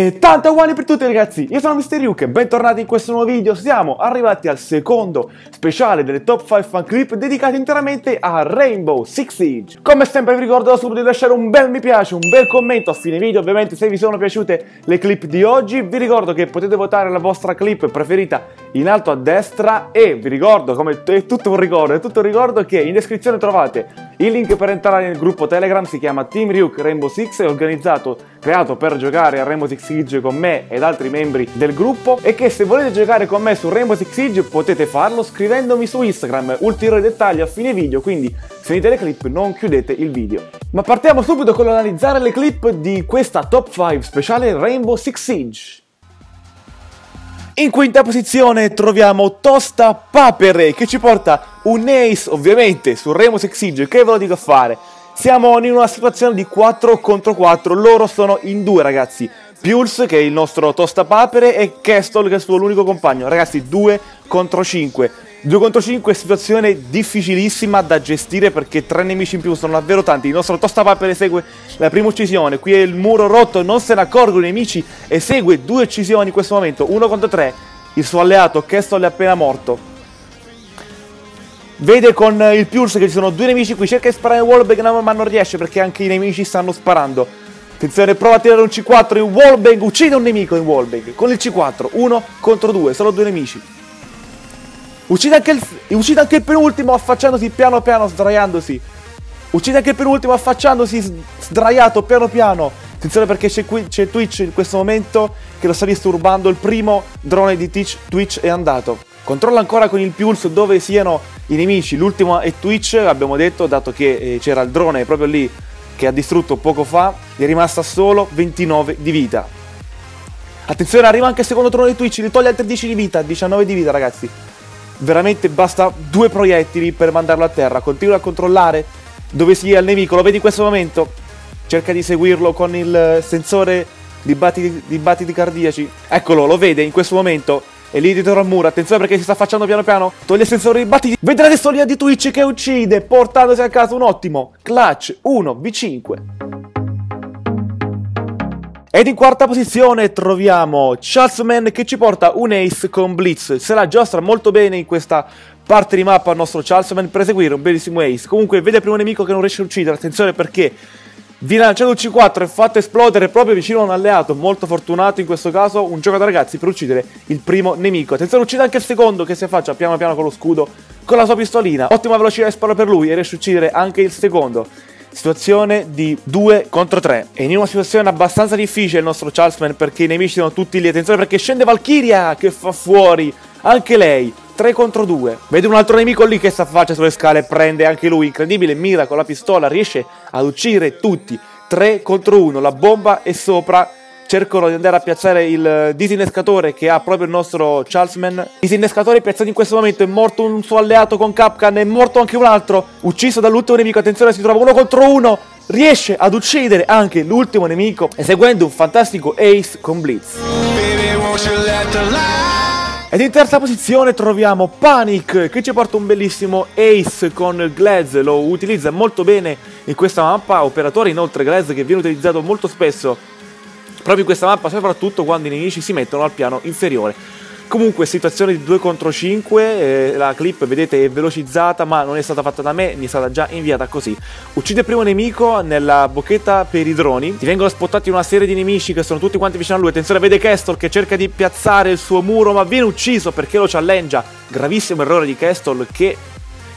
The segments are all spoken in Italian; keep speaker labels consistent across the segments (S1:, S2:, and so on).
S1: E tanto uguali per tutti ragazzi, io sono Mr. Yuke e bentornati in questo nuovo video, siamo arrivati al secondo speciale delle top 5 fan clip dedicati interamente a Rainbow Six Siege. Come sempre vi ricordo subito di lasciare un bel mi piace, un bel commento a fine video, ovviamente se vi sono piaciute le clip di oggi, vi ricordo che potete votare la vostra clip preferita in alto a destra e vi ricordo, come è tutto un ricordo, è tutto un ricordo che in descrizione trovate il link per entrare nel gruppo Telegram, si chiama Team Ryuk Rainbow Six, è organizzato, creato per giocare a Rainbow Six Siege con me ed altri membri del gruppo e che se volete giocare con me su Rainbow Six Siege potete farlo scrivendomi su Instagram, ulteriori dettagli a fine video, quindi se finite le clip non chiudete il video. Ma partiamo subito con l'analizzare le clip di questa top 5 speciale Rainbow Six Siege. In quinta posizione troviamo Tosta Papere che ci porta un ace ovviamente su Six Siege, che ve lo dico a fare? Siamo in una situazione di 4 contro 4, loro sono in due ragazzi. Pulse, che è il nostro tostapapere, e Castle, che è il suo unico compagno. Ragazzi, 2 contro 5. 2 contro 5 è situazione difficilissima da gestire perché tre nemici in più sono davvero tanti. Il nostro tostapapere segue la prima uccisione. Qui è il muro rotto, non se ne accorgono i nemici e segue due uccisioni in questo momento. 1 contro 3. Il suo alleato Castle è appena morto. Vede con il Pulse che ci sono due nemici qui. Cerca di sparare in wallbang ma non riesce perché anche i nemici stanno sparando. Attenzione, prova a tirare un C4 in wallbang, uccide un nemico in wallbang con il C4, uno contro due, solo due nemici. Uccide anche il, uccide anche il penultimo affacciandosi piano piano, sdraiandosi. Uccide anche il penultimo affacciandosi sdraiato piano piano. Attenzione perché c'è Twitch in questo momento che lo sta disturbando. Il primo drone di Twitch, Twitch è andato. Controlla ancora con il pulse dove siano i nemici. L'ultimo è Twitch, abbiamo detto, dato che eh, c'era il drone proprio lì che ha distrutto poco fa, gli è rimasta solo 29 di vita. Attenzione, arriva anche il secondo trono di Twitch, gli toglie altri 10 di vita, 19 di vita ragazzi. Veramente basta due proiettili per mandarlo a terra, continua a controllare dove sia il nemico, lo vedi in questo momento? Cerca di seguirlo con il sensore di battiti, di battiti cardiaci. Eccolo, lo vede in questo momento e lì dietro al muro, attenzione perché si sta facendo piano piano. Toglie il sensore di battiti. Vedrete storia di Twitch che uccide, portandosi a casa un ottimo clutch 1v5. Ed in quarta posizione troviamo Charlesman che ci porta un ace con Blitz. Se la giostra molto bene in questa parte di mappa al nostro Charlesman per eseguire un bellissimo ace. Comunque vede il primo nemico che non riesce a uccidere, attenzione perché Viene lanciato il C4 e fatto esplodere proprio vicino a un alleato, molto fortunato in questo caso, un giocatore ragazzi per uccidere il primo nemico. Attenzione, uccide anche il secondo che si affaccia piano piano con lo scudo, con la sua pistolina. Ottima velocità di sparo per lui e riesce a uccidere anche il secondo. Situazione di 2 contro 3. E in una situazione abbastanza difficile il nostro Charlesman perché i nemici sono tutti lì. Attenzione perché scende Valkyria che fa fuori anche lei. 3 contro 2. Vede un altro nemico lì che si affaccia sulle scale, prende anche lui, incredibile, mira con la pistola, riesce ad uccidere tutti. 3 contro 1, la bomba è sopra, cercano di andare a piazzare il disinnescatore che ha proprio il nostro Charlesman. Disinnescatore piazzato in questo momento, è morto un suo alleato con Capcan, è morto anche un altro, ucciso dall'ultimo nemico, attenzione si trova uno contro uno, riesce ad uccidere anche l'ultimo nemico eseguendo un fantastico ace con Blitz. Ed in terza posizione troviamo Panic che ci porta un bellissimo ace con Glaz, lo utilizza molto bene in questa mappa, operatore inoltre Glaz che viene utilizzato molto spesso proprio in questa mappa, soprattutto quando i nemici si mettono al piano inferiore. Comunque situazione di 2 contro 5, eh, la clip vedete è velocizzata ma non è stata fatta da me, mi è stata già inviata così. Uccide il primo nemico nella bocchetta per i droni, ti vengono spottati una serie di nemici che sono tutti quanti vicino a lui, attenzione vede Castle che cerca di piazzare il suo muro ma viene ucciso perché lo challengea, gravissimo errore di Castle che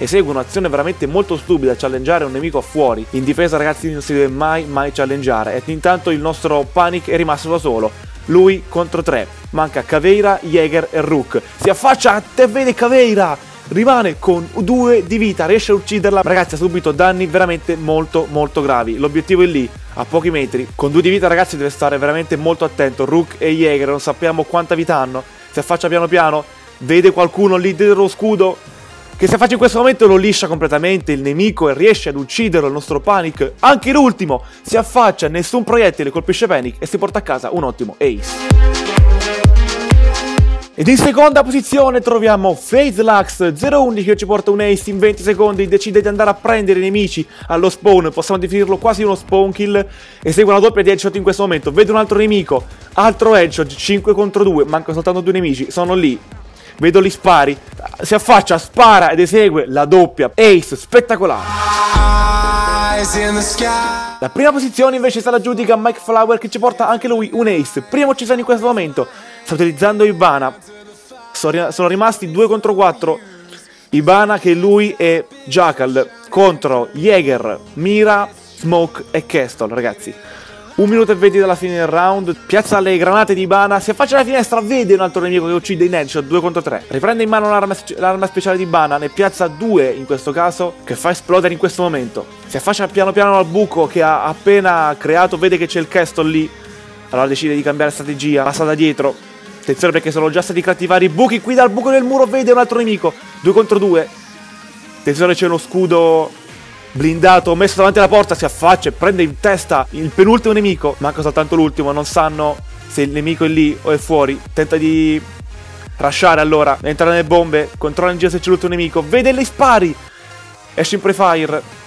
S1: esegue un'azione veramente molto stupida, challengeare un nemico fuori. In difesa ragazzi non si deve mai mai challengeare e intanto il nostro Panic è rimasto da solo lui contro tre. Manca Caveira, Jäger e Rook. Si affaccia a te, vede Caveira. Rimane con due di vita, riesce a ucciderla. Ragazzi, ha subito danni veramente molto molto gravi. L'obiettivo è lì, a pochi metri. Con due di vita, ragazzi, deve stare veramente molto attento. Rook e Jäger, non sappiamo quanta vita hanno. Si affaccia piano piano, vede qualcuno lì dietro lo scudo che se faccia in questo momento lo liscia completamente il nemico e riesce ad uccidere il nostro Panic. Anche l'ultimo si affaccia, nessun proiettile colpisce Panic e si porta a casa un ottimo ace. Ed in seconda posizione troviamo FaZe Lux 011 che ci porta un ace in 20 secondi, decide di andare a prendere i nemici allo spawn, possiamo definirlo quasi uno spawn kill, esegue una doppia di headshot in questo momento, vede un altro nemico, altro headshot, 5 contro 2, mancano soltanto due nemici, sono lì, vedo gli spari, si affaccia, spara ed esegue la doppia, ace, spettacolare. La prima posizione invece sta la giudica Mike Flower che ci porta anche lui un ace, primo uccisione in questo momento, sta utilizzando Ibana. Sono rimasti 2 contro 4. Ibana che lui è Jackal contro Jäger, Mira, Smoke e Kestel, ragazzi. Un minuto e 20 dalla fine del round, piazza le granate di Ibana, si affaccia alla finestra, vede un altro nemico che uccide in headshot 2 contro 3. Riprende in mano l'arma, speciale di Ibana, ne piazza 2 in questo caso, che fa esplodere in questo momento. Si affaccia piano piano al buco che ha appena creato, vede che c'è il Kestel lì, allora decide di cambiare strategia, passa da dietro, Attenzione perché sono già stati creati vari buchi. Qui dal buco del muro vede un altro nemico. Due contro due. Attenzione c'è uno scudo blindato messo davanti alla porta. Si affaccia e prende in testa il penultimo nemico. Manca soltanto l'ultimo. Non sanno se il nemico è lì o è fuori. Tenta di rushare allora. Entra nelle bombe. Controlla in giro se c'è l'ultimo nemico. Vede le spari. Esce in prefire.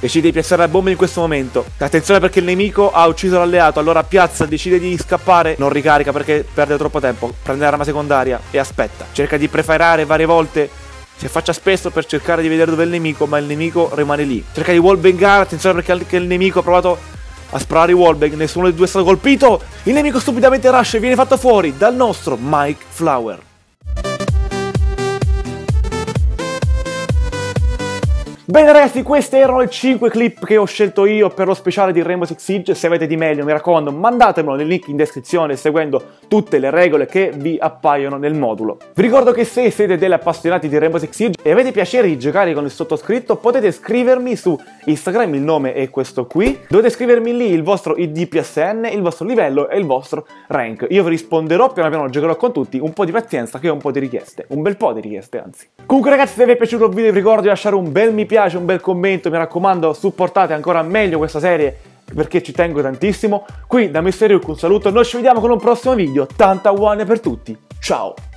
S1: Decide di piazzare la bomba in questo momento. Attenzione perché il nemico ha ucciso l'alleato. Allora piazza, decide di scappare. Non ricarica perché perde troppo tempo. Prende l'arma secondaria e aspetta. Cerca di prefirare varie volte. Si affaccia spesso per cercare di vedere dove è il nemico, ma il nemico rimane lì. Cerca di wallbangare. Attenzione perché anche il nemico ha provato a sparare i wallbang. Nessuno dei due è stato colpito. Il nemico stupidamente rush e viene fatto fuori dal nostro Mike Flower. Bene ragazzi, queste erano le 5 clip che ho scelto io per lo speciale di Rainbow Six Siege. Se avete di meglio, mi raccomando, mandatemelo nel link in descrizione seguendo tutte le regole che vi appaiono nel modulo. Vi ricordo che se siete degli appassionati di Rainbow Six Siege e avete piacere di giocare con il sottoscritto, potete scrivermi su Instagram, il nome è questo qui. Dovete scrivermi lì il vostro ID PSN, il vostro livello e il vostro rank. Io vi risponderò, piano piano giocherò con tutti, un po' di pazienza che ho un po' di richieste. Un bel po' di richieste, anzi. Comunque ragazzi, se vi è piaciuto il video vi ricordo di lasciare un bel mi piace piace un bel commento, mi raccomando supportate ancora meglio questa serie perché ci tengo tantissimo. Qui da Mister Yuku un saluto, noi ci vediamo con un prossimo video, tanta one per tutti, ciao!